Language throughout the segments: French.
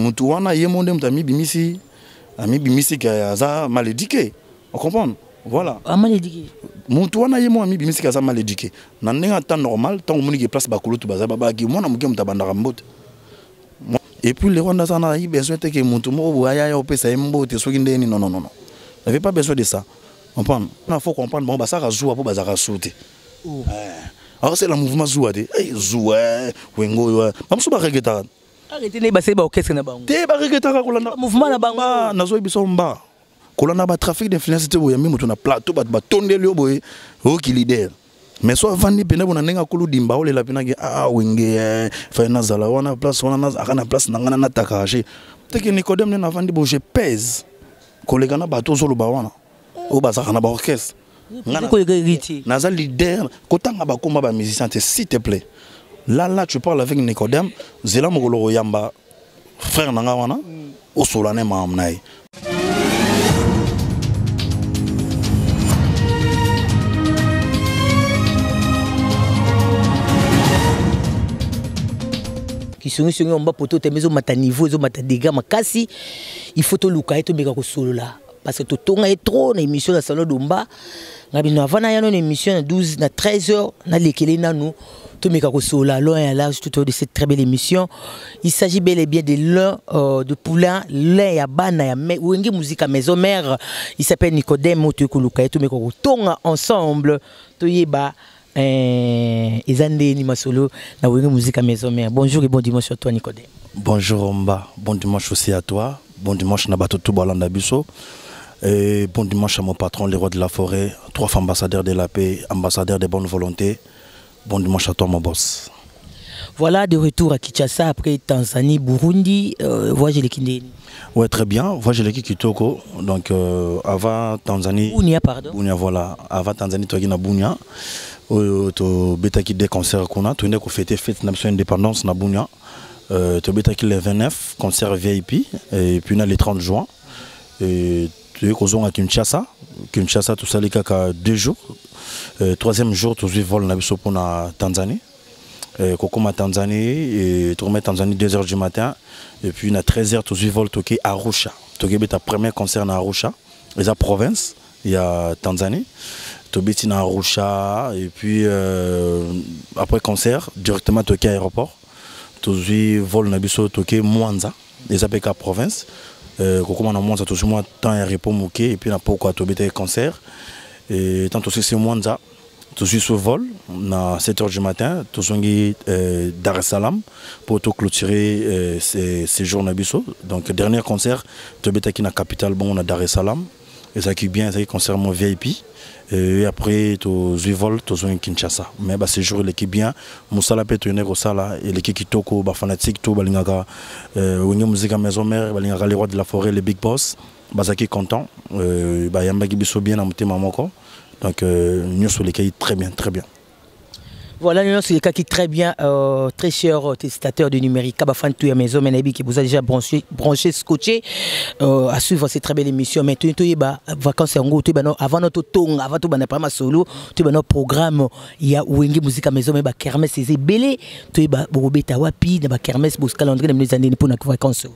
motu wana ye mo nde moto amibimisi amibimisi ke aza mal éduqué ocomprendre voilà. Amalediki motu wana ye mo amibimisi ke aza mal éduqué na ndenge ata normal ntango omoni ke place bakulutu baza babaki mwana moke moto abandaka mbote. Et puis le rwanda aza na ye besoin te ke motu moko boye ayaya opesa ye mbote soki ndeni non non non non. N'avait pas besoin de ça. Comprendre na faut comprendre bango basalaka zuwa mpo bazalaka su te akosala mouvement zuwa te zuwa wenge oyo bamosusu bareketaka arrete nde basali baorchestre na bango te bareketaka kolanda mouvement na bango Mba, nazoyebiso mba kolanda batrafic d'influence te boye yambi moto na plateau bato batondeli yo boye. Oyoki lider mais so avandi pene bona ndenge akulu dimba olela mpenaki a wenge fai nazala wana place wana aka na place na ngai nataka ache teke nicodème nde navandi bo je pèse. Koleka na bato ozoloba wana. Oyo bazalaka na baorchestre na- naza leader. Kotanga bakomba bamusicien te s'il te plaît Là, là, tu parles avec Nicodème, Zela Mogolo Yamba, frère Nangawana, au mm. Solane Mahamnaï. kisongisongi yamba poto te mezomata niveau ezomata dega makasi il faut toluka ye tobeka kosolola. Parce que totonga ye trop na émission na salon domba. Avant na ya no na émission na 12 na 13 heures kosolola loin ya large tout de cette très belle émission. Il s'agit bel et bien de l'un euh, de poulain l'un ya bana ya me- wenge musique à maison mère il s'appelle nicodème ensemble. Eh, musique à maison mère bonjour et bon dimanche à toi nicodème bonjour omba. Bon dimanche aussi à toi. Bon dimanche na bato tu balanda et bon dimanche à mon patron les rois de la forêt trois fois ambassadeur de la paix ambassadeur de bonne volonté. Bon dimanche à toi mon boss. Voilà, de retour à Kinshasa après Tanzanie, Burundi. Euh, voyage les Kindeni. ouais très bien. Voyage leki kitoko. Donc euh, avant tanzanie. Bunia, pardon. bunia voilà. Avant tanzanie toyaki na bunia. Oyo tobetaki de concert kuna toyende kofete fete na biso ya indépendance na bunia. Euh, tobetaki le 29 concert vip et puis le 30 juin. Et toyei kozonga kinshasa. Kinshasa tosali kaka deux jours. Euh, troisième jour tozwi vol na biso mpona tanzanie. Euh, kokoma tanzanie tokoma tanzanie 2 heures du matin. Et puis na 13 heures tozwi vol toke arusha. Tokebeta premier concert na arusha. Eza province ya tanzanie. Tobeti na arusha. Et puis euh, après concert directement toke aéroport. Tozwi vol na biso toke mwanza eza mpe ka province euh, kokóma na mwanza tozwi mwa temps ya repos moke et puis na pokwa tobetaki concert et tant tosisi mwanza. Tozwi so vol na 7 heures du matin tozongi euh, dar es salaam mpo toclôturer euh, sé- séjour na biso donc dernier concert tobetaki na capitale bongo na dar es salaam. Ezalaki bien ezalaki concert mo vip et après tozwi vol tozongi kinshasa. Mais baséjour eleki bien mosala mpe toyende kosala eleki kitoko bafanatique to balingaka euh, wenge muzika maison mare balingaka les rois de la forêt les big boss. Bazalaki content. Euh, bayambaki biso bien na motema moko donc euh, nyonso elekaki très bien très bien Voilà, nous cas qui très bien, euh, très cher euh, testateur de numérique. Kabafan tout à maison, mais qui vous a déjà branché, branché, scotché euh, à suivre cette très belle émission. Mais tu es bah vacances en gros, tu es avant notre ton, avant tout bah pas solo, tu es notre programme. Il y a Wenge musique à maison, mais bah kermesse c'est belé. Tu es bah borobé tawapi, bah kermesse bos calendrier de mes années pour nos vacances.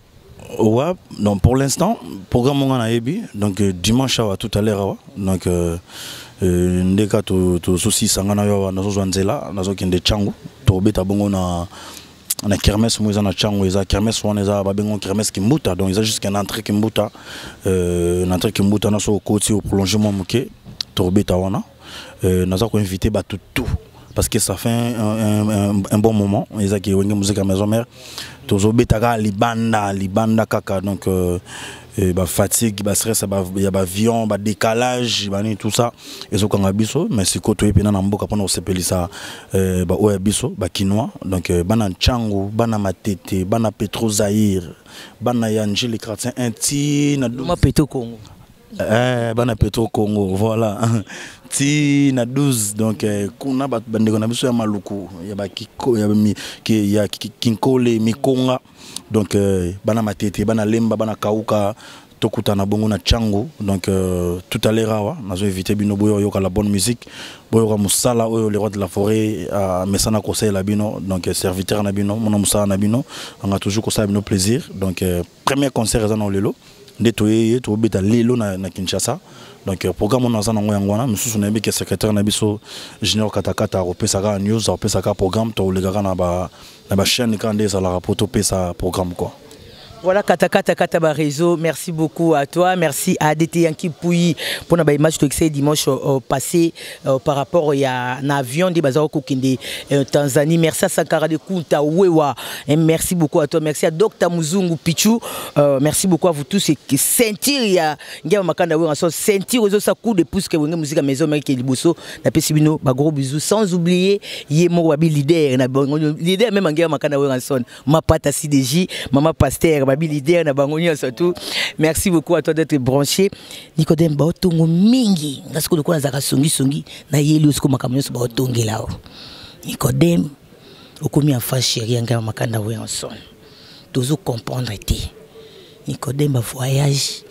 Ouais, donc pour l'instant, programme on a ebi, donc euh, dimanche tout à l'heure donc euh, ndeka to to sosi sangana yo awa nazo nzela, nazo kende changu, to beta bongo na na kermesse mo eza na changu eza kermesse wana eza babengo kermesse kimbuta. Donc eza jusqu'à na entrée kimbuta. Euh, na entrée kimbuta na so koti au prolongement moke to beta wana. Euh, naza ko inviter bato tout. Parce que ça fait un, un, un, bon moment. Ezaki wenge musique à maison mère. Tozobetaka libanda libanda kaka. Donc euh, eh, bafatigue bastress ba- ya bavion badécalage bani tout ça. Ezokanga biso mais sikoyo toye mpena na mboka mpona kosepelisa eh, baoyo ya biso bakinois donc eh, bana nchangu bana matete bana petro zaire bana ya ngile chrétien intina Moi péto Congo. Eh, bana petro congo voilà. Ti na 12 donc eh, kuna bandeko na biso ya maluku ya bakiko ya, mi- ya ki- kinkole mikonga donc eh, bana matete bana lemba bana kauka tokutana bongo na chango donc euh, tout à l'heure awa nazo éviter bino boyo yoka la bonne musique. Boyoka mosala oyo le roi de la forêt amesana kosalela bino. Donc serviteur na bino mona mosala na bino. Anga toujours kosala bino plaisir. Donc euh, premier concert eza na lelo nde toyeye tobeta lelo na, na kinshasa. Donc programme wana aza nango yango wana mosusu nayebi ke secrétaire na biso junior katakata akopesaka news akopesaka programme tolekaka na bachaîne kaka nde ezalaka po topesa programme quoi Voilà, Kata Kata Kata Réseau, merci beaucoup à toi, merci à DT Yankee Pouyi pour notre match de dimanche euh, passé euh, par rapport à un avion de Bazaro Kokinde euh, Tanzanie. Merci à Sankara de Kunta Wewa, merci beaucoup à toi, merci à Dr Muzungu Pichu, euh, merci beaucoup à vous tous. Et sentir ngia makanda wewa so sentir aux autres de que vous musique à maison mais qui liboso. Ba gros sans oublier yemo wabi leader leader même ngia makanda wewa ma pata CDJ, maman pasteur babi leader na bango nyonso tout merci beaucoup à toi d'être branché. Nicodème baotongo mingi. Nga sikoyo lokola nazalaka songisongi nayeli yo sikoyo makambo nyonso baotongela o nicodème okomi enfant chéri ya ngai makanda oyo enson tozo comprendre te. Nicodème bavoyage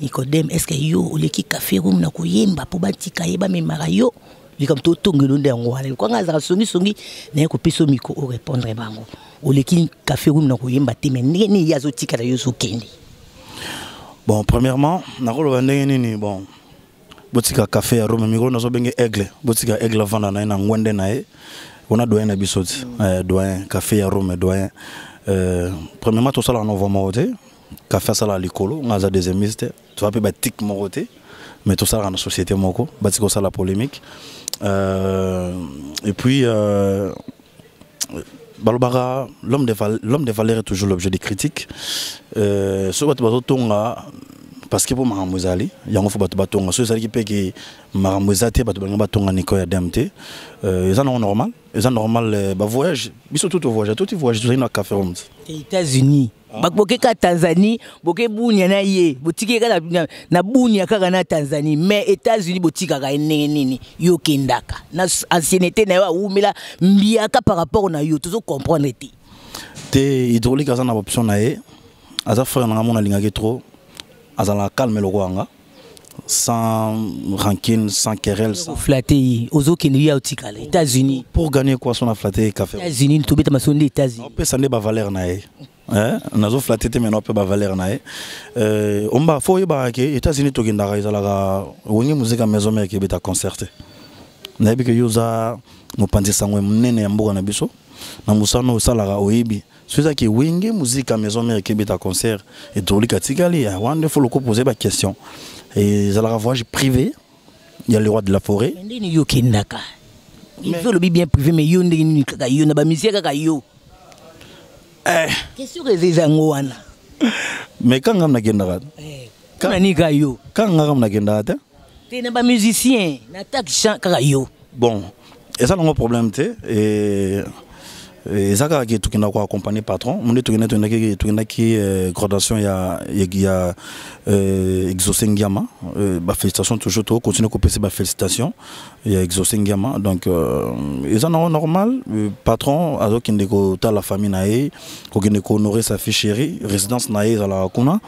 nicodème est ce que yo oleki café room na koyemba mpo batika ye bamemaka yo? Likambo totongela nde yango wana lokwanga azalaka songisongi naye kopesa miko orépondre bango. Oleki café room na koyemba te me ndenge nini ye azotikala yo ozokende bon premièrement nakoloba ndenge nini bon botika café ya rome mikolo nazobenge aigle. Botika aigle avanda na ye na ngwende na ye wana doyen na biso ti mm. eh, doyen café ya rome doyen. Euh, premièrement tosalaka na ova moko te. Café asalaka likolo nga aza deuxiémiste te toza mpe batike moko te. Mais tosalaka na société moko. Batika polémique et puis euh, l'homme de, val l'homme de valeur est toujours l'objet des critiques. Euh, bato bazotonga parce que mpo makambo ezali yango fo bato batonga soki ezalaki mpe ke makambo eza te bato balingi batonga niko ya dame te eza nango normal. Eza normal euh, bavoyage biso to tovoyage toti voyage. Tozali na états-unis. Boke kaka tanzanie boke bunia na ye. Botiki kaka na, na bunia kaka na tanzanie. Mais états-unis botikaka ye ndenge nini yo okendaka na ancienneté na yo awumela mbiaka par rapport na yo. Tozocomprendre te te hydraulique aza na baoption na ye. Aza frère nanga mona alingaki trop azalaka calme loko yanga. Sans rancune sans querelle sans flatte ye ozokende ye aotikala états-unis. pour gagner quoi so na flatte café états-unis tobeta maso nde états-unis opesa nde bavaleur na ye. Nazoflate te mena mpe bavaleur na ye. Omba fo oyebaka ke états-unis tokendaka ezalaka wenge muzika maison mare kebeta concert. Te nayebi ke yo oza mopanzi sango monene ya mboka na biso. Na mosano osalaka oyebi so ezaki wenge muzika maison mare ekebeta concert hydraulique atikali wana nde fo loko pose baquestion ezalaka voyage privé. Ya le roi de la forêt. Ndeni yo okendaka ife olobi bien privé mais yo ndenge nini kaka yo na bamisie kaka yo. Question eza ezango wana mais kanga m nakendaka kana nini kaka yo. kanga m nakendaka te te na bamusicien na tak kaka yo. Bon. Eza nango problème te eza kaka ke tokenda koaccompagne patron mo nde tokenda tokendaki gradation ya, ya, euh, exaucé ngiama euh, bafélicitation toujours tokocontinue kopesa bafélicitation ya exaucé ngiama donc euh, eza nango normal. Euh, patron azokende kotala famille na ye kokende kohonorer sa fille chérie résidence na ye ezalaka kuna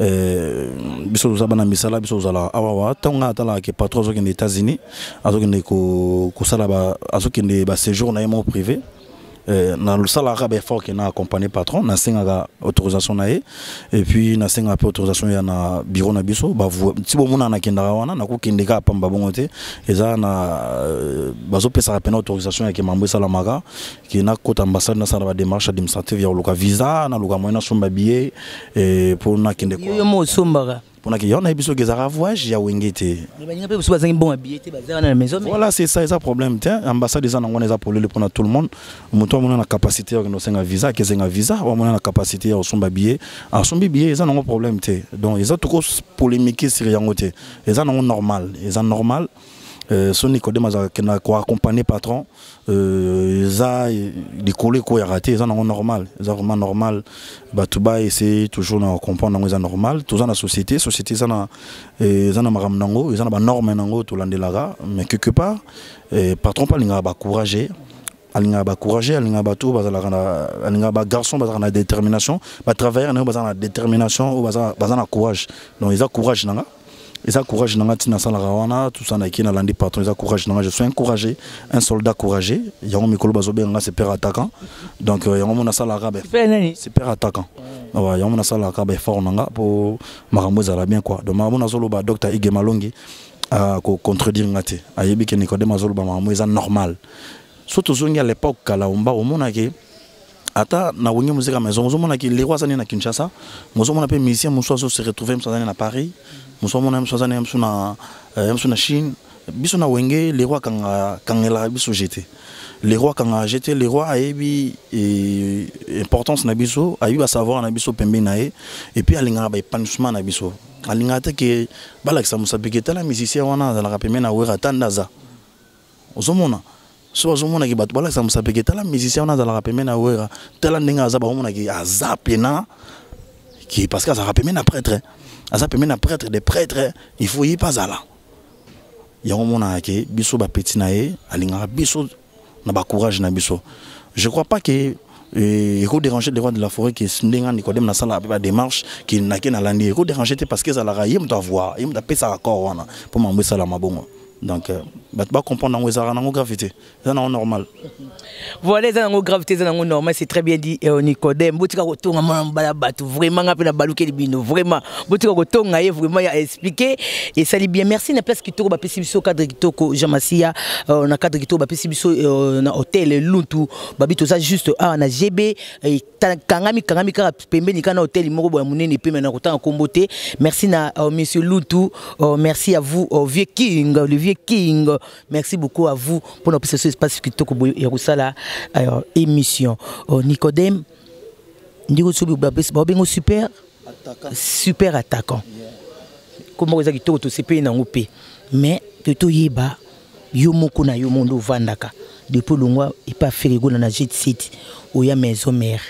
euh, biso toza bana misala biso tozalaka awawa ntango ngai patron azokende états-unis azokende kosala azokende baséjour privé Euh, nasalaka baeffort ke na accompagné patron nasengaka autorisation na ye et puis nasengaka mpe autorisation ya na bureau na biso. Ti bomona nakendaka wana nakokende kaka pamba bongo te. Eza na bazopesaka pena autorisation yake mambo esalamaka ke nakota ambassade nasala badémarche administrative ya koluka visa naluka moye nasomba billet mpo nakende yo mo osombaka mpona ke yo nayebi soki ezalaka voyage ya wenge te. Voilà c'est ça eza problème te ambassade eza nango wana eza polele mpona tout le monde. Moto amona na capacité ya kokende osenga visa akesenga visa? Wamona na capacité ya kosomba billet asombi billet eza nango problème te donc eza tokopolémike sur yango te eza nango normal. Eza normal so nicodème azakenda koaccompagne patron euh, eza likolo ekoyaka te eza nango normal. Eza vraiment normal. Bato baessaye toujours na comprendre yango eza normal toza na société société eza na na makambo nango eza na banorme nango tolandelaka mais quelque part eh, patron mpo alingaka bacourage alingaka bacourage alingaka bato bazalaka na alingaka bagarçon bazalaka na détermination. Batravailleur na oyo baza na détermination oyo baza na courage. Donc eza courage na nga eza courage na nga ntina asalaka wana tusanaki nalandi patron. Eza courage na nga je suis encouragé un soldat couragé. Yango mikolo bazobenga nga super attaquant. Donc euh, yango mo nasalaka ba Super attaquant. Awa yango nasalaka baeffort na nga mpo makambo ezala bien quoi. Donc makambo nazoloba dr ige malongi akocontredire nga te. Ayebi ke nicodème azoloba makambo eza normal. So tozongi à l'époque kala omba omonaki ata na wenge muzika maison ozomonaki lero azani na kinshasa mozomona mpe musicien mosu azose retrouve mosu na paris mosu amona mosu azani mosu na eh, mosu na chine. Biso na wenge lero akanga kangelaka biso jete. Lero akanga jete lero ayebi eh, importance na biso ayebi basavoir na biso pembeni na ye epuis alingaka baépanouissement na biso. Alingaka te ke balakisa mosapeke tala musicien wana azalaka pembeni na wera ata nde aza ozomona so bazomonaki bato balakisa mosapeke tala musicien wana azalaka pembeni na wera tala ndenge aza bazomonaki aza pena ki parce que azalaka pembeni na prêtre aza pembeni na prêtre de prêtre il faut ye mpe azala yango omonaka ke biso bapeti na ye alingaka biso na bacourage na biso je crois pas ke eh, ekodérange le roi de la forêt ke ndenge nicodème nasalaka mpe badémarche ke nake nalandi ye ekodérange te parce que ezalaka ye moto avoir ye moto apesaka corps wana mpo mambo esalama bongo donc euh, bato bacomprendre yango ezalaka nango grave te eza nango normal. Voilà eza nango gravité normal c'est très bien dit eh, nicodème. Vraiment vraiment. Vraiment ya expliqué esali bien merci na place biso cadre euh, cadre kitoko euh, na hotel luntu toza juste na gb kangami kangami te merci euh, monsieur luntu euh, merci à vous euh, vieux king king merci beaucoup à vous mpona kopesa biso espace ya kosala euh, émission. Euh, nicodème super super attaquant. Komoko eza kitoko tosepeli nango mpe mais ke toyeba yo moko na yo mondo ovandaka depuis olongwa epa afere egona na jet set oya maison mare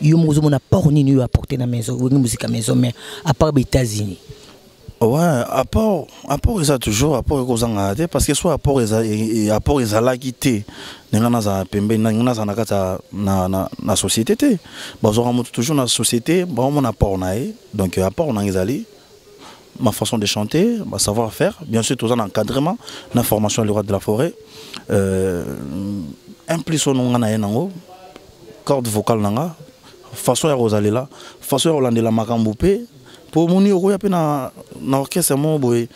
yo moko ozomona part nini oyo apporte na maison wenge muzika maison mare à part baétats-unis ouais apport apport eza toujours apport ekozangaka te parce que so apport eza e- e- apport ezalaki te ndenge nazala pembeni ndenge nazala na kati na, société te. Bazwaka moto toujours na société baomona apport na ye donc apport nanga ezali ma façon de chanter ma savoir faire bien sûr toza na encadrement na formation le roi de la forêt. Euh, oyo nga na ye nango corde vocale na nga façon ya kozalela façon ya kolandela makambo mpe mpo omoni okoya mpe na, na orchestre moko boye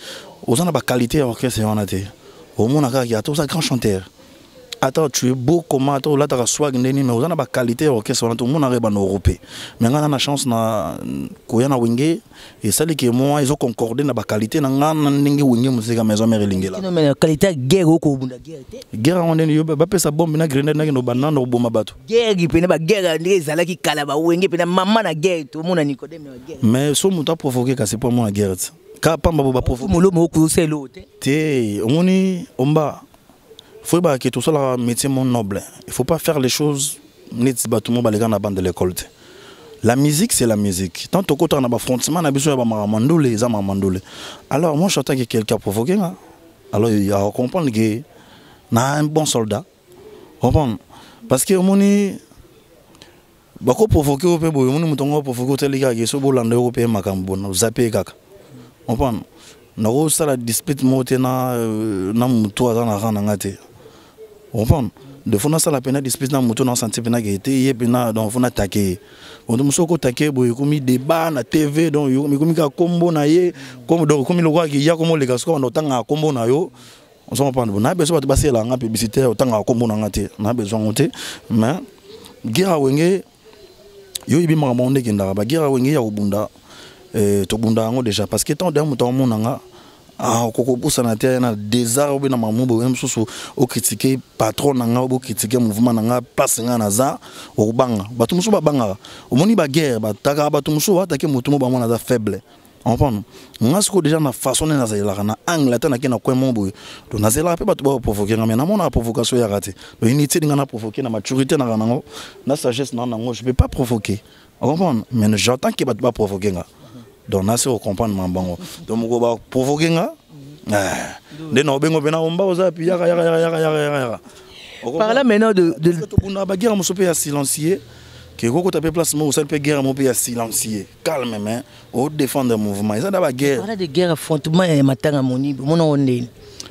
oza na baqualité ya orchestre wana te omona kaka ata oza grand chanteur ata tu es beau comment? Ata olataka swag nde nini mais oza na baqualité ya orchestre wana te omonaka ebana europe. Mais nga na na chance na koya na wenge esali ke mwa ezoconcorde na baqualité na nga na ndenge wenge mosika maison mare elingela kino mena qualité ya guerre okobunda guerre te guerre yango ndeni yo bapesa bombe na grenade nakende obananda koboma bato. Guerre pene baguerre ndenge ezalaki kala bawenge pene mama na guerre tomona nicodème na baguerre mais so moto aprovoke kasi mpo amona guerre te ka pamba bo baprovoke molomo okozosala o te te omoni omba faut yebaka ke tosalaka métier mo noble il faut pas faire les choses mo na de l'école la musique c'est la musique tant na bafrontiment na biso ya bamakambo ndule eza makambo ndule alors moi j'attends que quelqu'un provoqué nga alors ya comprendre que na un bon soldat parce que omoni bakoprovoke yo mpe boye omoni moto ngo aprovoke otali kaka ke so bolanda yoko mpe makambo ye kaka comprendre nakosala dispute moko te na, euh, na na rang na nga te comprendre de fo nasala mpena dispute na motu naosanti mpena ke te ye mpena donc fo natake ye ondo mosu okotake boye ekomi débat na tv donc ekomi kaka kombo na ye donc ekomi lokola ya komo oleka soki banda otangaka kombo na yo ozo comprendre na besoin bato basalaka nga publicité otangaka kombo na nga te na besoin yango te mais guerre wenge yo oyebi makambo nde ekendaka bagera wenge ya kobunda tobunda yango déjà. Parce que ntango deya moto akomonanga okokobusana te na désart obe na mamu boye mosusu okritike patron na nga obe okritike mouvement na nga place nga naza okobanga. Bato mosusu babangaka. Omoni baguerre batakaka bato mosusu batake motu mo bamona aza faible. Comprendre? Nga sikoyo déjà na façon nde nazalelaka na angle ata nake na coin mo boye. Donc nazelaka mpe bato baprovoke nga mais namonaka provocation yaka te. Donc inutile nga na provoke na maturité naka nango na sagesse na nango je peux pas provoquer. Comprendre? Mais j'entends ke bato baprovoke nga donc nasi kocomprendre mambango donc moko baprovoke nga nde na obengo mpe na omba oza pi yaka yaka yaka yaka yaka yaka yaka par là maintenant de, tobunda baguerre mosusu mpe ya silencier. Ke kokota mpe place moko osali mpe guerre moko mpe ya silencier. Calme mais odéfendre mouvement. Eza na baguerre par là de guerre affrontement ya matanga monibe omonango ndeni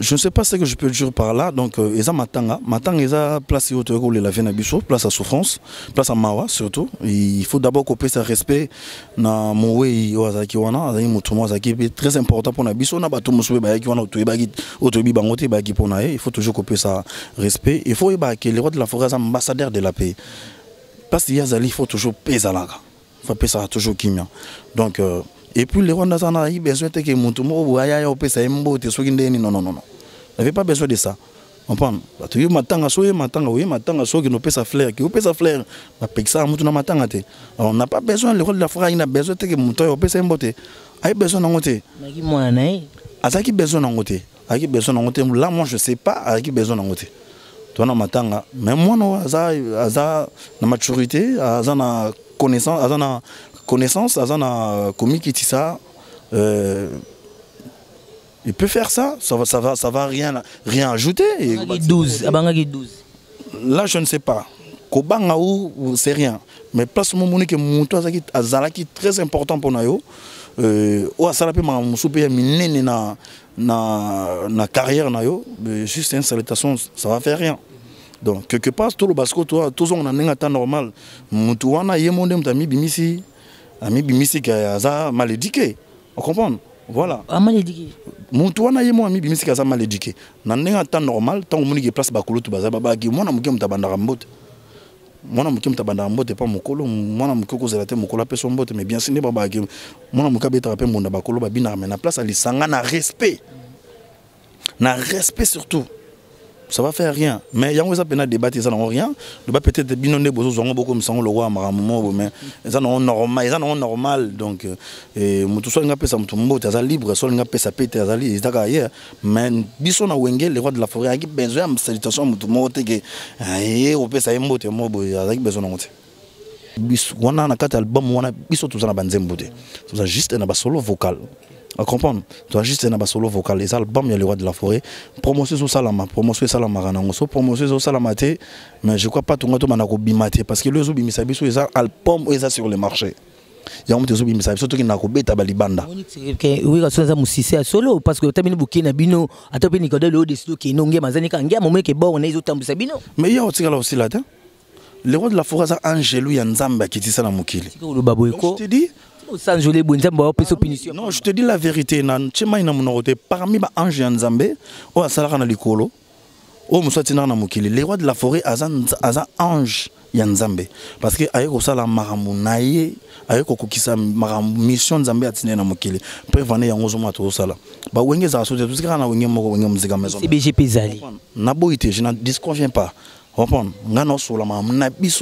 je ne sais pas ce que je peux dire par là. Donc euh, eza matanga. Matanga eza place oyo toyaki kolela vie na biso place ya souffrance place ya mawa surtout. Il faut d'abord kopesa respect na mowei oyo azalaki wana moko azalaki mpe très important mpona biso. Na bato mosusu mpe bayaki wana toyebaki oyo toyebi bango te bayaki mpona ye. Il faut toujours kopesa respect. Il faut oyeba ke le roi de la forêt aza ambassadeur de la paix. Place ye azali il faut toujours mpe ezalaka faut apesaka toujours kimia. Donc euh, et puis le rwanda aza na besoin te ye mbote soki ndeni non non non non. N'avait pas besoin de ça. Comprendre? Bato yo matanga so ye matanga oye matanga soki nopesa flair ke opesa flair bapekisaka motu na matanga te. Alors on n'a pas besoin le roi de la forêt na besoin te ke motu oyo opesa ye mbote aye besoin nango te mwana na ye azalaki besoin nango te azalaki besoin nango te là moi je sais pas azalaki besoin nango te twana matanga. Mais mwana oyo aza aza na maturité aza na connaissance aza na connaissance aza na komikitisa euh, il peut faire ça ça va ça va ça va rien rien ajouter. Et, abangaki 12 abangaki 12 là je ne sais pas. Kobanga ou c'est rien. Mais place momoni ke moto azalaki azalaki très important mpona yo euh, oyo asala mpe makambo mosusu mpe ya minene na, na, na carrière na yo juste une salutation ça va faire rien. Donc quelque part toloba siko tozonga na ndenge ata normal. Motu wana ye mo nde moto amibimisi amibimisi ke aza mal éduqué ocomprendre voilà. Éduqué motu wana ye mo amibimisi ke aza mal éduqué na ndenge ata normal ntango omoniki place bakulutu baza babaki mwana moke moto abandaka mbote. Mwana moke moto abandaka mbote mpa mokolo mwana moke okozela te mokolo apeso mbote mais bien sûr nde babaki mwana moke abetaka mpe mbunda bakolo babinaka na place alisanga na respect. Na respect surtout ça va faire rien. Mais yango eza mpena débat eza nango rien. Peut-être bino nde bozozwango bokomisango lokwa makambo moko mais eza nango normal eza nango normal. Donc motu so alingi apesa motu mbote aza libre. Azali ezaka ye. Mais biso na wenge le roi de la forêt ayaki besoin ya salutation mbote moko boye azalaki besoin te. Biso wana na kati juste na basolo vocal à comprendre. Toi juste na basolo vocal. Les albums ya le roi de la forêt. Promotion ezosalama promotion esalamaka nango so promotion ezosalama te mais je crois pas tonga tomanda kobima te parce que lo ezobimisa biso eza album oyo eza sur le marché yango moto ezobimisa biso toki na kobeta balibanda oyika so eza mosise ya solo parce que otamini boke na bino ata mpe nikodele oyo deside okende ongema aza nika ngema momeke bor na ezotambwisa bino mais ya otikala osila te le roi de la forêt aza angelu ya nzambe akitisa na mokili opinition non je te dis la vérité parmi baange ya nzambe oyo asalaka na likolo oyo mosu atindaka na mokili le roi de la forêt aza, aza ange ya nzambe parce que aye kosala makambo na ye aye kokokisa makambo mission nzambe atindi ye na mokili. Mpe vane yango ozomona tozosala bawenge ezala so te tozi kaka na wenge moko wenge muzika maison. Je pas. Comprendre?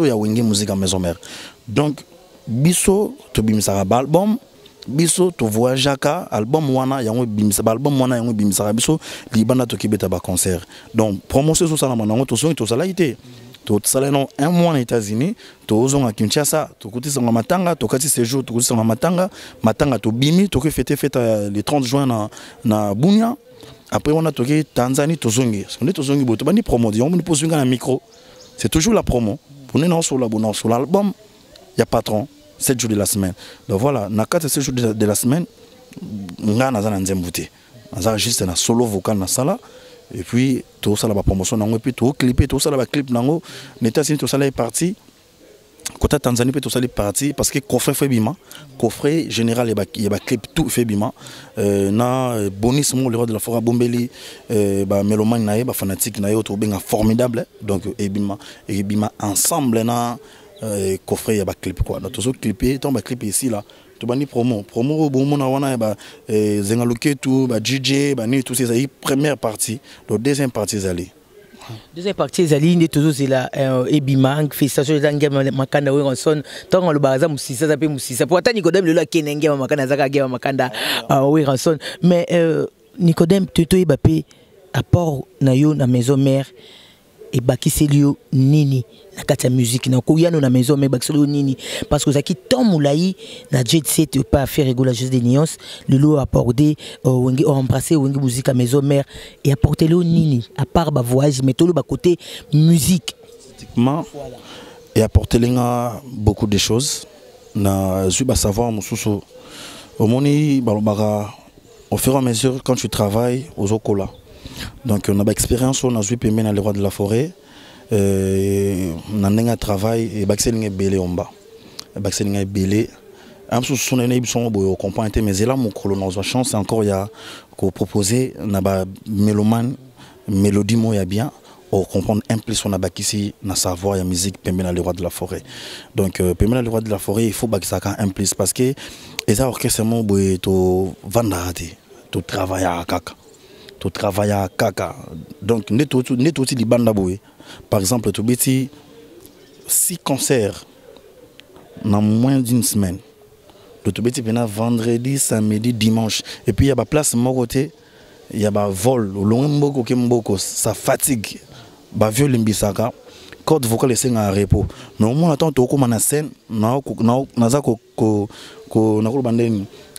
Ya wenge mare donc biso tobimisaka baalbum biso tovoyageaka album wana yango ebimisa baalbum wana yango ebimisaka biso libanda tokibeta baconcert donc promotion ezosalama nango tozongi tozalaki te tosalaki nango un mois na états-unis tozonga kinshasa tokutisanga matanga tokati séjour tokutisanga matanga. Matanga tobimi tokoki fete fete le 30 juin na, na bunia. Après wana toki tanzanie tozongi. Nde tozongi boye tobandi promo. Yango moni pozwinga na micro. C'est toujours la promo. Pone naosola bo naosola album ya patron 7 jours de la semaine. Donc voilà na kati ya 7 jours de la, semaine ngai naza na nzembo te. Naza juste na solo vocal nasala et puis tosala bapromotion nango epuis toclipe tosala baclip nango. Na états-unis tosala ye parti kota tanzanie mpe tosali parti parce que coffret fo coffret général ya baclip tout fo euh, na bonis moko le roi de la forêt abombeli euh, bamélomane na ye bafanatique na ye formidable donc ebima ebima ensemble na euh, coffret ya baclip quoi. Donc tozoclipe ntango baclip esila tobandi promo. Promo bomona wana ya bazenga loketu badj banini tous ezali première partie. Donc deuxième partie ezali deuxième partie ezali nde tozozela ebima félicitation eza ngema makanda weranson ntango alobaka aza mosisa aza mpe mosisa po ata nicodème lelo akende ngema makanda azaka makanda weranson mais nicodème toyeba mpe apport na yo na maison mare ebakiseli yo nini na kati ya musique na koyano na maison me ebakiseli nini parce que ozalaki temps molai na jet set pas affaire egola juste des nuances lelo apporte wenge oembrasse wenge musique à maison mère et apporteli yo nini à part bavoyage mais tolo bacoté musique et apporter lenga beaucoup de choses na zwi basavoir mosusu omoni balobaka au fur et à mesure quand tu travailles ozokola donc on a baexpérience oyo nazwi pembe na le roi de la forêt na ndenge ya travail ebakisi elinga ebele omba ebakisi elinga ebele a mosusu so na nayebi songo boye ocomprendre te mais ela mokolo nazwa chance encore ya kopropose na bamélomane mélodie moko ya bien ocomprendre un plus on a bakisi na savoir ya musique pembe na le roi de la forêt. Donc euh, pembe na le roi de la forêt il faut bakisaka un plus parce que eza orchestre moko boye tovandaka te totravaillaka kaka to à kaka donc ne to ne to ti libanda boye par exemple to six concerts dans moins d'une semaine le to vendredi samedi dimanche et puis il y a ba place mokote il y a ba vol ça fatigue ba vieux limbisaka corde vocale esenga repos mais au moins scène na na za ko ko na ko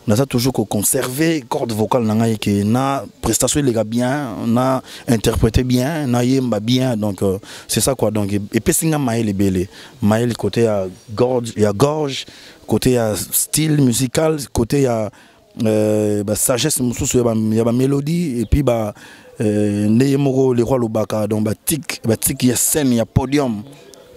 naza toujours koconserve corde vocale na ngai ke na prestation eleka bien na interpréter bien nayemba bien. Donc euh, c'est ça quoi. Donc epesi nga mayele ebele. Mayele côté ya gorge ya gorge côté ya style musical côté ya euh, basagesse mosusu ya ba- bamélodie et puis ba euh, nde ye moko le roi alobaka donc batik batik ya scène ya podium.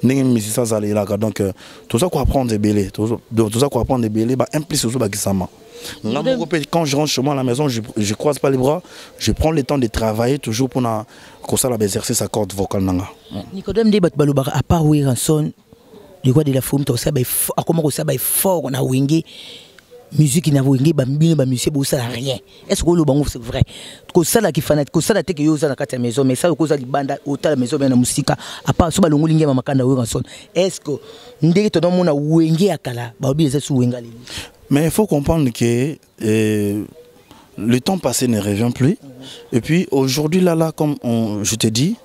Ndenge misisa azalelaka donc euh, toza koapprendre ebele. Toza koapprendre ebele baimplice ozobakisama nga Là, de... quand je rentre chez moi à la maison, je ne croise pas les bras. Je prends le temps de travailler toujours pour na, comme ça, ben, exercer sa corde vocale. Nicodème dit que à part Wiranson, le roi de la foule, ben, à comment ça va ben, fort, on a wingé. musique na boyenge bambino bamusicien bosala rien estce koyelo bango c'est vrai? Kosala kifanati kosala te ke yo oza na kati ya maison mais ça sala koza libanda otala maison bien na mosika apart so balongoli ngema makanda weranson estce que ndenge tonamona wenge ya kala baobi eza su wenga leli mais il faut comprendre que euh, le temps passé ne revient plus. Et puis aujourd'hui, là, là, comme on, je te dis,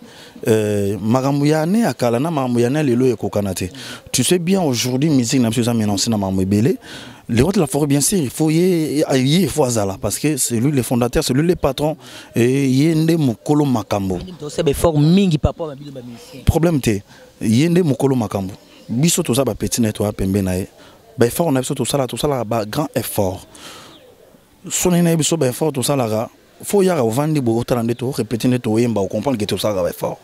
euh, Magamouyane à Kalana, Magamouyane, Lelo et Kokanate. Tu sais bien aujourd'hui, musique n'a plus jamais lancé dans Magamoubélé. Les autres, la forêt, bien sûr, il faut y aller, il faut Azala, parce que c'est lui le fondateur, c'est lui le patron, et il y a des Mokolo Makambo. Problème, c'est il y a Mokolo Makambo. Biso, tout ça, bah, petit nettoyage, pembe pembe na ye baeffort na biso tosala tosalaka bagrand effort. Soni na ye biso baeffort tosalaka fo yaka ovandi boye otala nde torepete nde toyemba ocomprendre ke tosalaka baeffort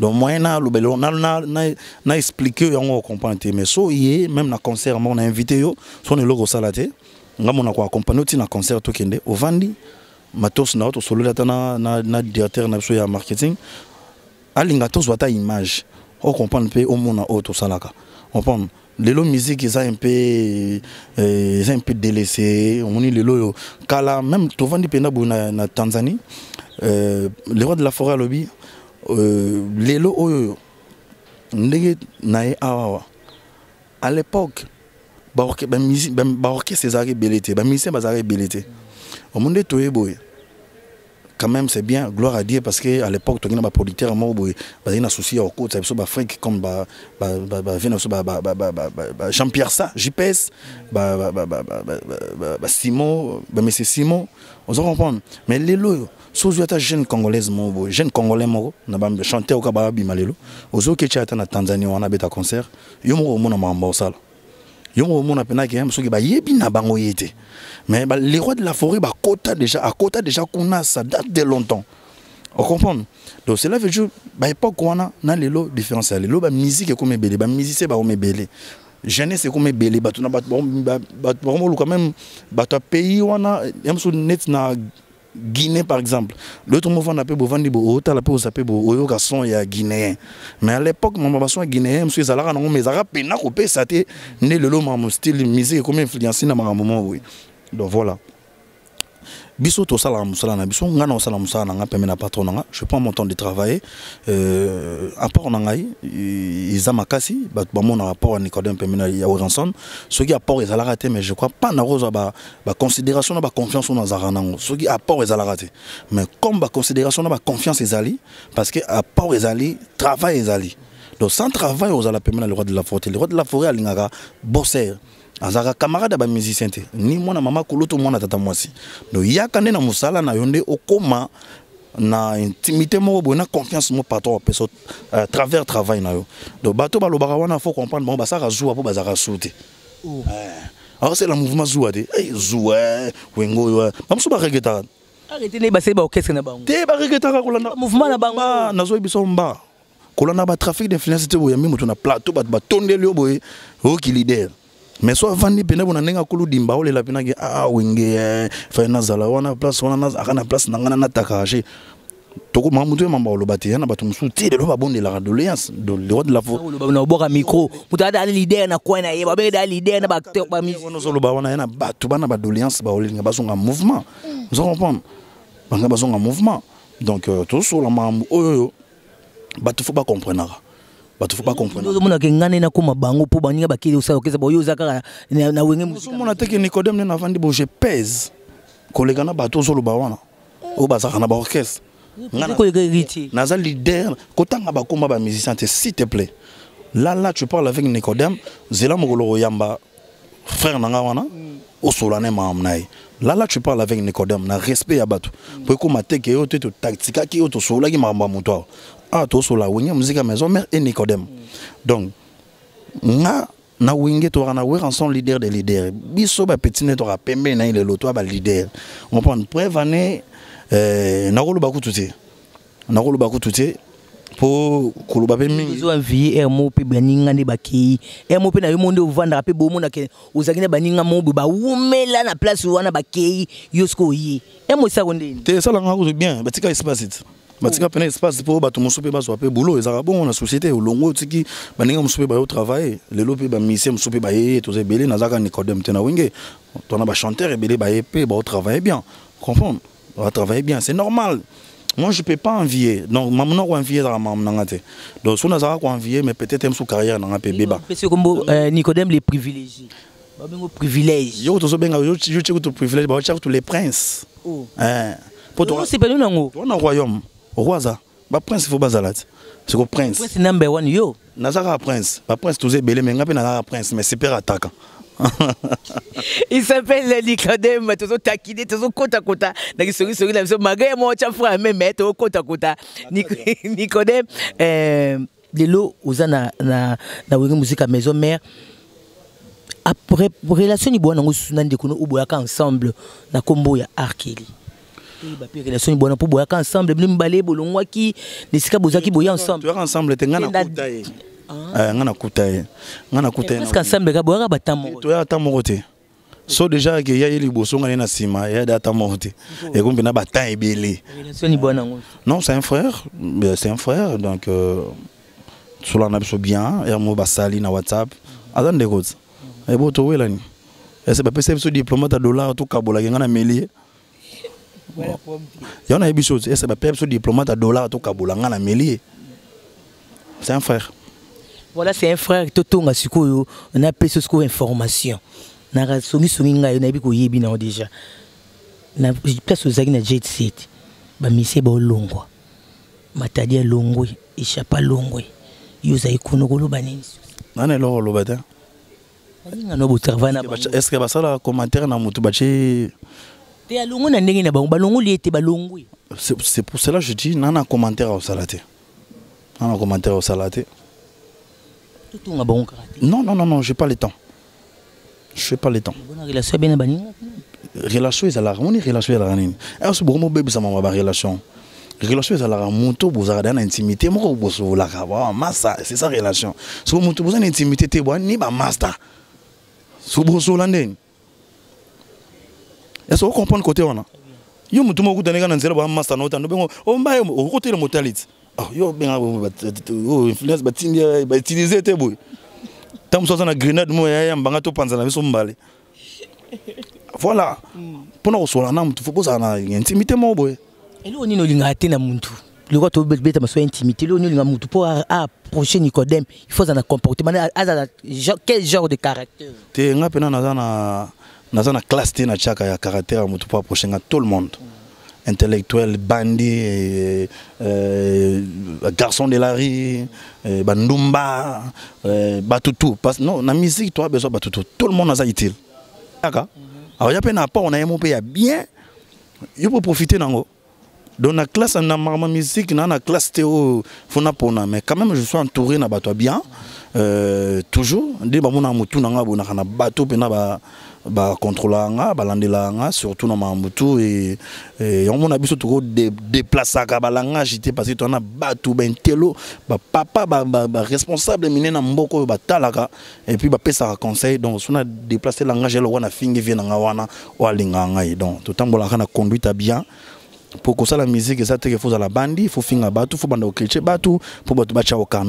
donc moyen na alobela na, explique yo yango ocomprendre mais so ye même na concert moko na invité yo so na eloko osala te nga mona koaccompagne oti na concert tokende ovandi matos na yo tosololi ata na directeur na biso ya marketing. Alinga tozwa ata image. Ocomprendre mpe omona oyo tosalaka comprendre lelo musique eza un peu euh, eza un peu délaissé. Omoni lelo oyo. Kala même tovandi mpenza boye na, na tanzanie euh, le roi de la forêt alobi euh, lelo oyo ndenge na ye awawa à l'époque baorchestre ezalaka ebele te bamusicien bazalaka ebele te. Omoni nde toye boye quand même c'est bien gloire à Dieu parce que à l'époque tu as ma producteur moi bah il a souci au côté frère comme bah bah bah vient bah bah bah Jean-Pierre ça JPS bah bah bah bah bah mais c'est Simon on va comprendre mais les lots sous jeune moi jeune congolais moi na ba chanter au kababi malelo ozo ke tchata na Tanzanie on a concert yo yo mo na bango yete mais bah, les rois de la forêt, bah, quota déjà, à quota déjà qu'on a, ça date de longtemps. Vous comprenez Donc cela veut dire, bah, époque où on a, on a les lots différents. Les lots, bah, musique est comme belé, bah, musique c'est bah, comme belé. Jeunesse est comme belé, bah, tu n'as pas, bah, bah, quand même, bah, tu as pays où on a, même sur net, na Guinée par exemple. L'autre mot on Oyo garçon. Mais à l'époque mon maman bah, guinéen, monsieur Zalara non mais Zara pena ko pe saté né le style musique comme donc voilà. Biso tosalaka mosala na biso ngai na osala mosala na ngai pembe na patron na ngai je prends mon temps de travailler. Euh, apport na ngai eza makasi bato bamonaka apport ya nicodème pembe na ya oranson soki apport ezalaka te mais je crois pas nakozwa baconsidération na baconfiance oyo nazalaka nango. Soki apport ezalaka te mais comme baconsidération na baconfiance ezali parce que apport ezali travail ezali. Donc sans travail ozala pembe na le roi de la forêt. Le roi de la forêt alingaka bosser azalaka camarade ya bamusicien te. Ni mwana mama kolo to mwana tata mwasi. Donc yaka nde na mosala na yo nde okóma na intimité moko boye na confiance mo patron apesa à travers travail na yo. Donc bato balobaka wana faut comprendre bango basalaka zuwa mpo bazalaka su te. Akosala mouvement zuwa te. Zuwa wengo oyo na bango. Te bareketaka kolanda. Mouvement na bango. Nazoyebi biso mba. Kolanda batrafic d'influence te boye yambi moto na plateau bato batondeli yo boye. Oyoki leader mais so avandi pene bona ndenge akulu dimba olela mpenaki a wenge fai nazala wana place wana aka na place na ngai nataka age tokomaka motu emamba oloba te ya na bato mosusu te lelo babondelaka doléance le roi de la na obwaka micro. Moto ada leader na coin na ye babenge da leader na baacteur wana ozoloba wana ye na bato bana badoléance baolinga bazonga mouvement. Oza comprendre. Banga bazonga mouvement. Donc tozosola makambo oyo bato fo bacomprenaka bato fo bacomprendeomonaka ngana nakóma bango mpo baninga bakili osala okesa boyo oza kaka na wenge ozomona teke nicodème nde navandi bo je pèse. Koleka na bato ozoloba wana. Oyo bazalaka na baorchestre. Naza leader. Kotanga bakóma bamusicien te s'il te plaît. Là tu parles avec nicodème. Zela mokolo koyamba frère na nga wana osola ne makambo na ye. Là tu parles avec nicodème na respect ya bato. Mpo ekóma teke yo te totaktikaki yo tosololaki makambo ya moto awa awa tosola wenge muzika maison mère et nicodème donc nga na wenge toka na wer ensemble leader de leader biso bapeti nde toka pembeni na ye lelo toya baleader comprendre preuve ane nakoloba kutu te. Nakoloba kutu te mpo koloba mpe mingiozwavie aire moko mpe baninga nde bakei. Aire moko mpe na yo mo nde ovandaka mpe bomonake ozalaki na baninga moko boye bawumela na place wana bakei yo soki oye. Aire mo esako ndeni te esalanga kutu bien batika espace te batika pene espace mpo bato mosusu mpe bazwa mpe boulot ezalaka bongo na société olongo otiki baninga mosusu mpe bayo travaille. Lelo mpe bamisie mosusu mpe baye toza ebele nazalaka nicodème te na wenge. Tona bachanteur ebele baye mpe baotravaille bien. Comprendre baotravaille bien c'est normal. Moi je peux pas envier. Donc mamu na koenvier ezalaka mamu nanga te donc so nazalaka koenvier mais peut-être mosu carrière nanga mpe ebeba pesi kombo nicodème les privilégiés. Babengo privilège. Yo tozobenga yo tie kutu privilège baotia kutu les princes. Po tosepeli nango wana royaume roi aza baprince fo bazala te siko prince. Prince number one yo. Naza kaka prince. Baprince toza ebele me nga mpe naza kaka prince mais super ataka il s'appelle Nicodème tozotakide tozokotakota na kisokisoki na biso magaya moko tya frère meme tokotakota Nicodème lelo oza na, na, na wenge musika maison après relation ni bwana nango susu na ndeko no oboyaka ensemble na nkombo ya arkeli bape relation bwana mpo boyaka ensemble bino mibale bolongwaki nesika bozalaki boya ensemble. toyaka ensemble te nga nakuta ye nga nakuta ye nga nakuta ye ensemble ka boyaka bata moko toyaka ata moko te so déjà ke ya ye liboso na nsima ya de ata moko te ekombi na batemps ebele non c'est un frère. C'est un frère donc sola na biso bien. Ya mo basali na whatsapp. Aza ndeko ti ebo towelani ese bapesa biso diplomate ya dollar tokabolaki nga na melie yango nayebi so ese bapesa biso diplomate ya dollar tokabola nga na melie c'est un frère. Voilà c'est un frère totonga sikoyo information. Naka songisongi ngai nayebi koyebi nango déjà. Na place ozalaki na jet set. Bamisie baolongwa matadi alongwe echapa alongwe yo ozali kuna koloba nini nani eloko oloba te baninga no que basalaka commentaire na motu batie c'est pour cela je dis nana commentaire osala te. Nana commentaire kaka te. Non non non non j'ai pas le temps. Je pas le temps. Relation bien na baninga relation ezalaka moni relation ezalaka nini ese bokomo bebisama barelation relation? Ezalaka moto bozalaka da na intimité moko bosololaka bamasa c'est ça relation. Soko moto boza na intimité te bwa ni bamaster so bosola ndeni ese ocomprendre côté wana yo motu moko okutaneka na nzela bamaster na otando bengo ombaye okotela motaliti yo benga influence bautilize te boye ntango mosu aza na grenade mo yaya mbanga topanza na biso mbale. Voilà. Mpona kosola na motu fo bozala na intimité moko boye eloko nini olingaka te na muntu lokwa tobeta maso ya intimité. Eloko nini olingaka mutu mpo approche nicodème il faut aza na comportement. Aza na quel genre de caractère? Te nga mpena naza na naza na classe te na tiaka ya caractère ya motu mpo approche nga tout le monde. Intellectuel bandi eh, garçon de la rue eh, bandumba eh, parce non na musique toa besoin bato tout tout le monde aza utile. Kaka alors ya mpe na apport na ye mo mpe ya bien. Yo mpo profiter nango. Donc na classe na makambo musique na na classe te oyo fona mpona mais quand même je suis entouré na bato bien. Euh, toujours. Nde bamona motu na nga bonaka na bato mpena ba bakontrolaka balandelaka surtout na makambo tu yango mona biso tokodeplasaka balangage parce que toza na bato baintelo bapapa baresponsable mine na mboka oyo batalaka epuis bapesaka conseil. Donc so na déplace langage eloko wana fingi vie na nga wana oyo alingaka ngai donc totambolaka na conduite ya bien. Mpo kosala musique eza teke fo ozala bandi fo finga bato fo banda kokritier bato mpo bato batya oka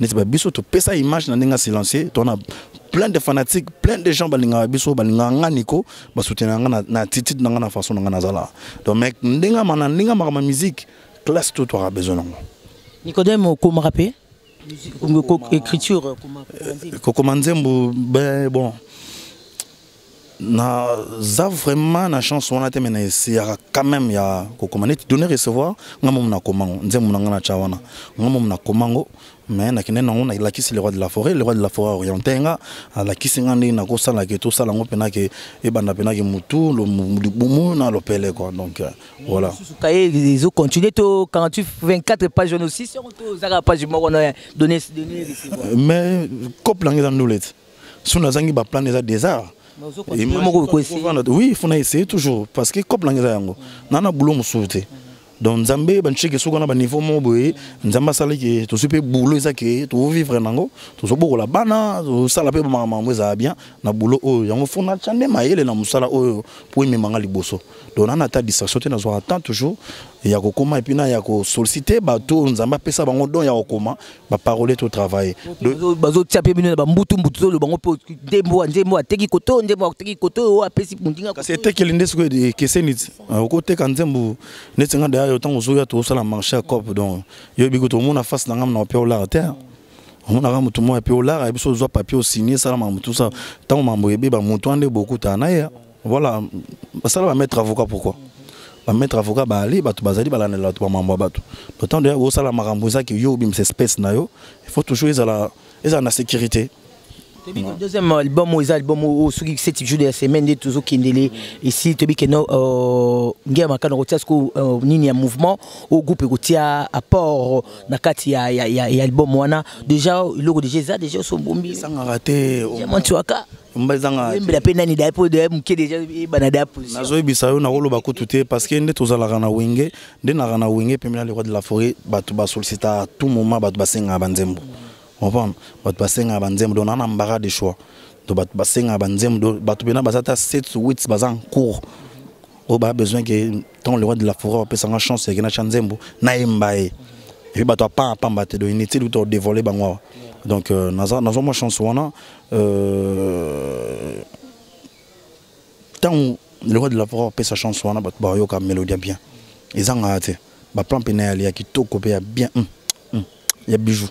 neti babiso topesa image na ndenge ya silencier tona plein de fanatiques plein de gens balingaka biso balingaka nga niko basoutenaka nga na, attitude na nga na façon na nga nazala. Donc mais ndenge na ya musique classe to twaka besoin nango. Nicodème okomaka mpe écriture kokoma nzembo ben bon naza vraiment na chance wana te me na eseyaka quand même ya kokoma. Neti donner recevoir nga momu nakomango nzembo na nga na tya wana. Nga momu nakomango me nakende nango nalakisi le roi de la forêt le roi de la forêt orienté nga alakisi nga ndenge nakosala ke tosala yango mpena ke ebanda mpena ke mutu libumu na lopele quoi. Donc euh, voilà. Kaye ezocontinue to 48 24 page wana aussi soko tozaka page moko na donner recevoir. Mais couple nange eza ndula ete so nazangi baplan eza oui fona essayer toujours parce que couple nange eza yango na na bulo mosusu te donc nzambe bancheke soki wana baniveau moko boye nzambe asalaki tozwi mpe bulo eza ke tovivre nango tozobokola bana tosala mpe bamakambo ezala bien na bulo oyo yango fo natya nde mayele na mosala oyo mpo ememanga liboso donc nana ata distraction te nazwaka temps toujours. Ya kokoma epuis na ya kosollicite bato nzambe apesa bango don ya kokoma. Baparole to travaille bazotia mpe bino na bambutumbutu toloba bango mpe ndembo ndembo ateki koto ndembo ateki koto oyo apesi mundinga kasi etekeli nde soki ekeseni ti okoteka nzembo neti nga deya yo ntango ozoya tozosala marché ya cope donc yoyebi ko tomona face na nga na mpe olara te omonaka motu moko epe olara yebi so ozwa papier osigne esalama motu sa ntango mambo ebeba motu wana nde bokutana na ye voilà. Basala bamettre avocat pourquoi? Bamettre avocat baali bato bazali balandela bato bamambo ya bato. Dotant deya osala makambo ezaki yo obimisa espèce na yo il faut toujours ezala sécurité deuxième album eza album oyo soki 7 jours de la semaine nde tozokendele esi toyebi keno nge ya makano kotia siko nini ya mouvement oyo groupe ekotia apport na kati ya, ya, ya, ya album wana déjà eloko déjà eza déjà osombombi esangaka te mantiwaka mbela mpe nani da po da moke déjà ebana da position nazoyebisa yo nakoloba kutu te parce que nde tozalaka na wenge nde naka na wenge pembe na le roi de la forêt bato basolicita tout moment bato basengaka banzembo comprendre bato basengaka banzembo donc naa na mbara de choix. Donc bato basengaka banzembo ta 7 8 baza en cours. Oyo baya besoin ke ntango le roi de la forêt bapesanga chance yake natya nzembo. Nayemba ye. Epuis bato apamba pamba te donc inutile uta odévoile bango awa. Donc euh, nazomwa chance wana euh, ntango le roi de la forêt chance mélodie ya bien. Ezangaka te baplan mpena ya kitoko mpe ya bien. Mm, mm, ya bijou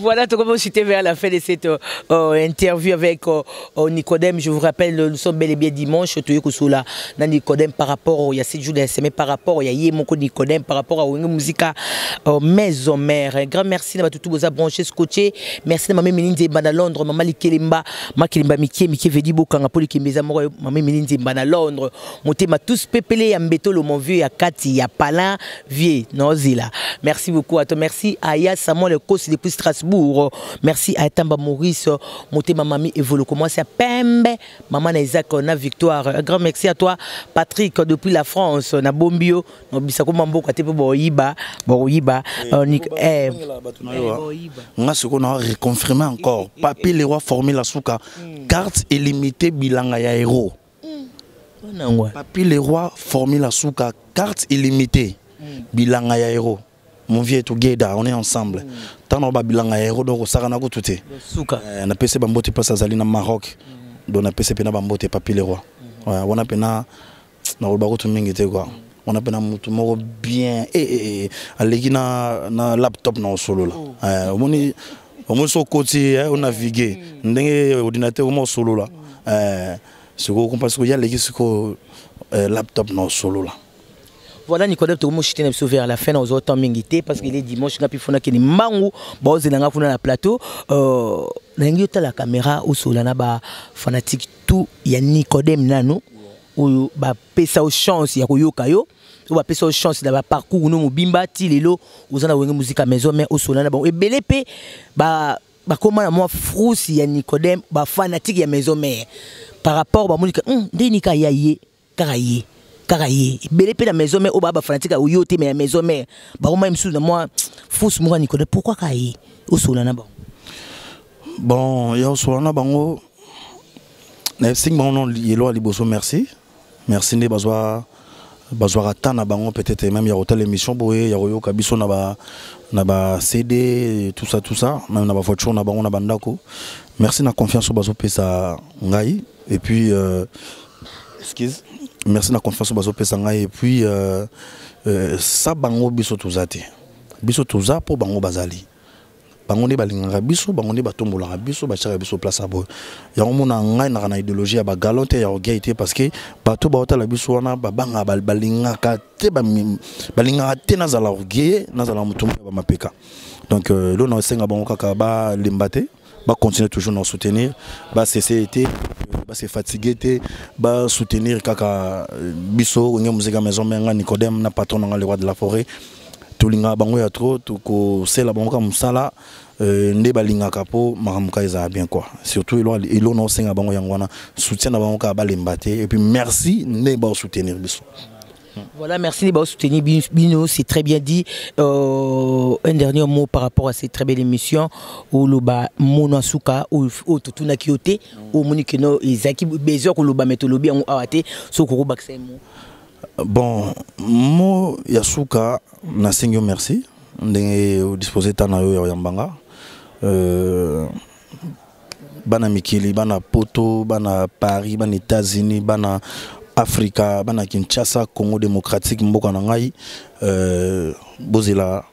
Voilà, tout comme j'étais vers la fin de cette euh, interview avec euh, Nicodème. Je vous rappelle, nous sommes bel et bien dimanche. Es là, Nicodème par rapport il y a 7 jours semaine par rapport, il y a Yemoko Nicodème par rapport à Wenge Musica euh, Maison Mère. Un grand merci à tous vos branchés scotché. Merci à ma Mélinze Bana Londres, maman Likelimba, ma Kelimba Mikie, Mikie Vedibo, Kangapoli Kimbeza Moro, maman Mélinze Bana Londres. Monté ma tous pépélé, à Mbeto, le mon vieux, à Kati, à Palin, vieux, non, Zila. Merci beaucoup à toi. Merci à Aya Samuel, le coach depuis Strasbourg. Merci à Etamba Maurice, monté ma mamie évolue. Comment c'est Pembe, maman Isaac, on a victoire. Un grand merci à toi, Patrick, depuis la France, na Bombio, na Bisako Mambo, Kate Boyiba, Boyiba, eh, nga siko na reconfirmer encore. Papier le roi formé la souka. Carte illimitée bilanga ya héros. Papier le roi formé la souka. Carte illimitée bilanga ya héros mon vieux together on est ensemble. Ntango babilanga ya héros donc osaka kutu te napesi bambote place azali na maroc. Donc napesi mpena bambote papi le roi. Ouais, wana mpena nakoloba kutu mingi te quoi. Mpena motu moko bien. Eh, eh, eh, aleki na, na laptop na osolola Eh, omoni omoni so okoti eh, onavigue ndenge ordinateur oma osolola Eh, sikoyo okompa sikoyo ye aleki sikoyo eh, laptop na osolola voilà nicodème tokomoshite na biso vers la fin na ozwa temps mingi te parce que ele dimanche nga mpe fonakeni mbangu baozela nga kuna na plateau. Euh, nalingi otala caméra osola na bafanatique tout ya nicodème nano oyo bapesa yo chance ya koyoka yo oyo bapesa yo chance na baparcours no mobimba ti lelo oza na wenge muzika maison mais osola na bango ebele mpe ba- bakóma na mwa frusi ya nicodème bafanatique ya maison mare par rapport bamonika "Hmm, nde nika ya ye kaka ye kaka ye. Ebele na maison mare oyo baa bafanatique oyo te me ya maison mare bakóma ye mosusu na mwa frusi moko ya nicodème pourquoi kaka ye? Osola na bango. Bon ya osola na bango nayebisingi bango no yelo ya liboso merci. Merci nde bazwa bazwaka temps na bango peut-être même ya kotala émission boye ya koyoka biso na ba na ba cd tout ça tout ça même na bavoiture na bango na bandako merci na confiance oyo bazopesa ngai. Et puis euh, excuse merci na confiance bazopesa ngai. Et puis euh, euh, sa bango biso toza biso toza mpo bango bazali. Bango nde balingaka biso bango nde batombolaka biso batiaka biso place ya boye. Yango mona ngai naka na idéologie ya bagalon te ya orgueil te parce que bato baotala biso wana babangaka bal- balingaka te balingaka te nazala orgueil nazala motu moko ya bamapeka. Donc euh, lo nasenga bango kaka balemba te bacontinue toujours na soutenir basese te base fatigue te basoutenir kaka euh, biso wenge muzika maison menga nicodème na patron nanga le roi de la forêt. Tolingaka bango ya tro tokosala bango ka mosala nde balingaka mpo makambo ka ezala bien quoi. Surtout elo elo na osenga bango soutien na bango balemba te et puis merci nde baosoutenir biso Voilà, merci de soutenir Bino, c'est très bien dit. Euh, un dernier mot par rapport à cette très belle émission où le ba monasuka ou ou tutuna kiote ou monikeno ezaki besoin ko loba metolobi en awate so ko bakse mo. bon mo ya suka nasengi yo merci ndenge odispose ta na yo ya oyambanga euh, bana mikili bana poto bana paris bana états-unis bana afrika bana kinshasa congo démocratique mboka na ngai euh, bozela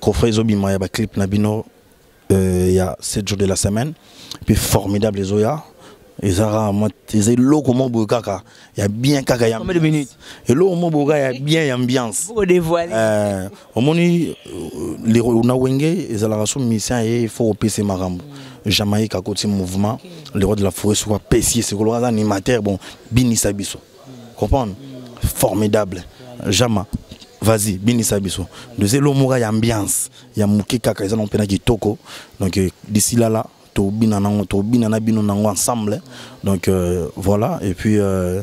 coffre ezobima ya baclip na bino euh, ya 7 jours de la semaine. Puis formidable ezoya ezaka eza eloko mo boye kaka ya bien kaka eloko mo boye kaka ya bien ya ambiance. Euh, omoni euh, lero- na wenge ezalaka so musicien ye il faut opesa makambo jamaïque akoti mouvement. Le roi de la forêt soki apesi ye sekolo aza animateur bon binisa biso comprendre. Formidable. Jama vas-y binisa biso. Doze elo moko ambiance. Ya moke kaka eza nango mpena kitoko. Donc euh, d'ici là là tobina nango tobina na ensemble. Donc euh, voilà. Et puis euh,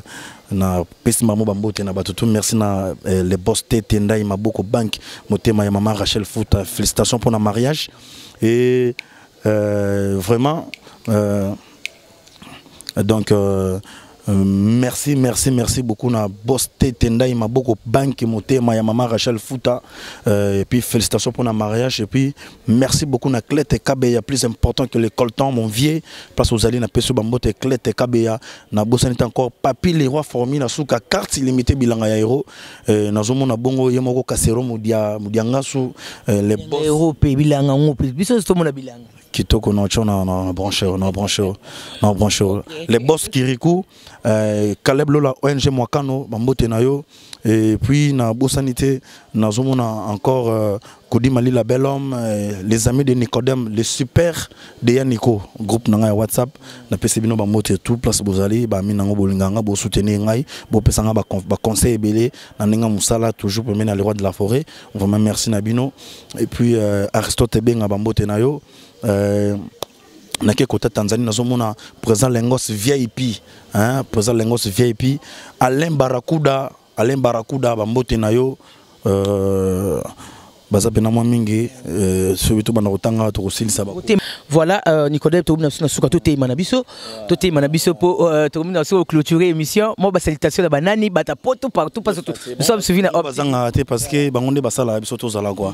na pesi bango bambote na merci na le boss tete ndai maboko bank motema ya mama rachel félicitations pour na mariage. Et euh, vraiment euh, donc euh, euh, merci merci merci beaucoup. Na boss tete ndai maboko banki motema ya mama rachel futa. Euh, et puis félicitations pour na mariage. Et puis merci beaucoup na clete kabeya. Plus important que le coltan mon vieux place ozali na peso bambote clete kabeya. Na bosani te encore papi le roi formi na suka carte illimité bilanga ya hero. Euh, nazomona bongo ye moko kasero modia modia ngasu. Euh, le boss. Europe bilanga ngope biso to mona bilanga. Kitoko na tio na, na, na branche na branche na branche. Les boss kirikou euh, caleb lola ong mwakano bambote na yo. Et puis na bosani te nazomona encore euh, kodima lila bel homme euh, les amis de nicodème le super de ya nico groupe na whatsapp napesi bino bambote tout place bozali bami nango bolinganga bosoutenir ngai bopesanga baconseil ebele na ndenge ya mosala toujours premier na le roi de la forêt. Vraiment merci na bino. Et puis euh, aristote ebenga bambote na yo euh, nake kota tanzanie nazomona président lengos vip hein, président lengos vip alain barakuda alain barakuda bambote na yo euh, baza mpena mwa mingi euh, soki tobanda kotanga tokosilisa bango Te- Voilà, euh, Nicodème, tu as suka tout est manabiso, tout est manabiso pour tu as clôturer émission. Moi, bah salutation à banani, bata poto partout parce que nous sommes suivis na Bango bazanga te parce que bango nde basalaka biso tozala quoi.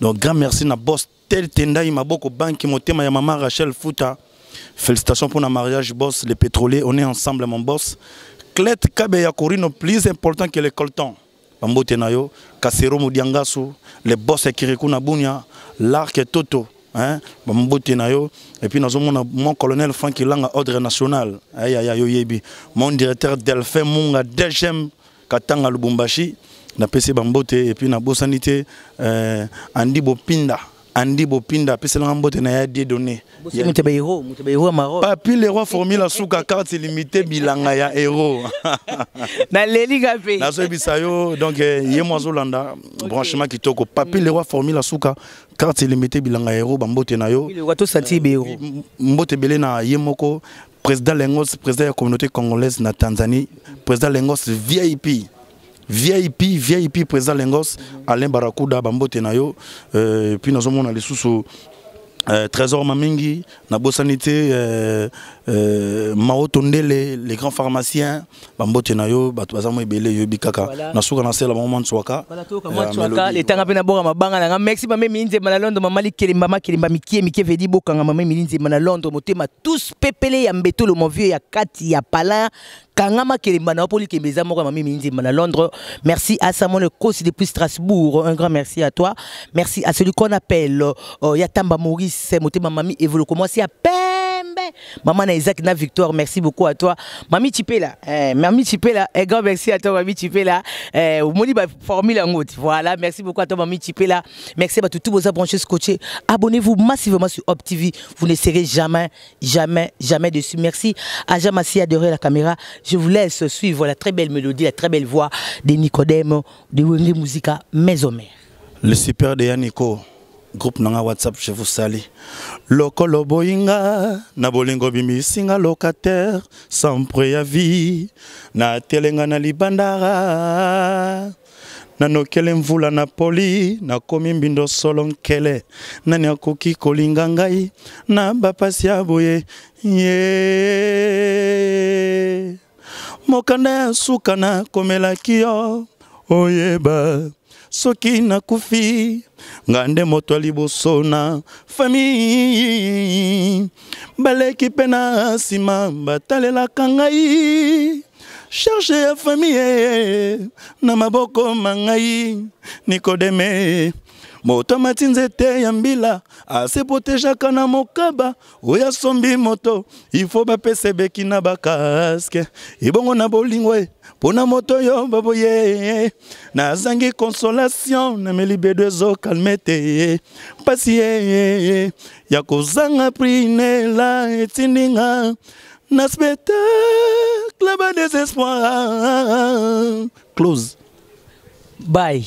Donc grand merci na boss tel tendai maboko banki motema ya mama rachel futa. Félicitations pour na mariage boss les pétroliers. On est ensemble mon boss. Clete kabe ya corino plus important que le colton bambote na yo. Kasero modiangasu le boss ya kiriku na bunia l'arc toto hein bambote na yo. Et puis nazomona mon colonel frank ilanga ordre national. Ayaya yo yebi mon directeur delphin munga dgm katanga lubumbashi. Napesi bambote et puis nabosani te euh, andi bopinda andi bopinda apeselanga mbote na ya die donné. Moto bahero moto bahero ya maroc. Papi le roi formule suka carte limité bilanga ya héros nalelinga mpe. Nazoyebisa yo donc eh, ye mo azolanda branchement kitoko. Papi le roi formule suka carte limité bilanga ya héros bambote na yo. Bahero mbote ebele na ye moko président lengos président ya communauté congolaise na tanzanie président lengos vip vip vip président lengos alain barakuda bambote na yo euh, puis nazomona lisusu Euh, trésor mamingi nabosani te euh, euh, ndele les grands pharmaciens bambote na yo bato baza mo ebele yoyebi kaka. Voilà. nasuka nasala bango mwa nswaka mwatwaka letanga mpe naboka mabanga nanga merci mame mili nzemba na londres mama likelemba makelemba mikie mikie vedi bokanga mame mili nzemba na londres motema tous pepele ya mbetolo movie ya kati ya palin kanga makelemba na yo mpo likemba eza moko ya mame mili nzemba na londres merci à samone kosi depuis strasbourg. Un grand merci à toi. Merci à celui qu'on appelle euh, yatamba maurice motema mami evoloko mwasi ya pembe Maman Isaac na Victoire, merci beaucoup à toi. Mami Chipela, eh, Mami Chipela, un grand merci à toi, Mami Chipela. Eh, Moni formule en route. Voilà, merci beaucoup à toi, Mami Chipela. Merci à tous vos abonnés scotchés. Abonnez-vous massivement sur Op TV. Vous ne serez jamais, jamais, jamais dessus. Merci à Jamassi derrière la caméra. Je vous laisse suivre la très belle mélodie, la très belle voix de Nicodème, de Wenge Musica, Mère. le super de yaniko groupe nanga whatsapp je vous sali lokolo boyinga na bolingo bimisinga locataire sans préavis. Natelenga na libandara nanokele mvula na poli nakomi mbindo solo nkele. Nani akoki kolinga ngai na bapasi ya boye ye. Mokanda ya suka nakomelaki yo oyeba soki nakufi nga nde moto ya liboso na fami baleki mpe na nsima batalelaka ngai charge ya famille na maboko ma ngai nikodeme moto amati nzete ya mbila asepotejaka na mokaba. Oyo asombi moto ifo bapesa ebeki na bakaske. Ebongo na bolingo e mpo na moto oyo baboye. Nazangi consolation nameli bedo ezokalme te mpasi ye ya kozanga prinela etindinga. Na spectacle ba désespoir. Close. Bye.